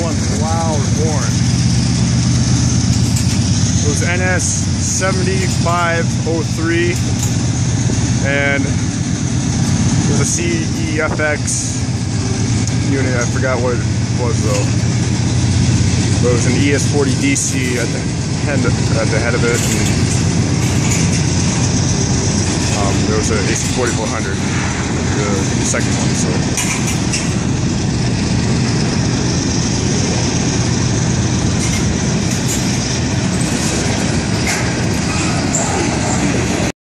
one loud horn. It was NS 7503 and it was a CEFX unit. I forgot what it was though. But it was an ES40 DC at the head, at the head of it. And, um, there was an AC4400, the second one. So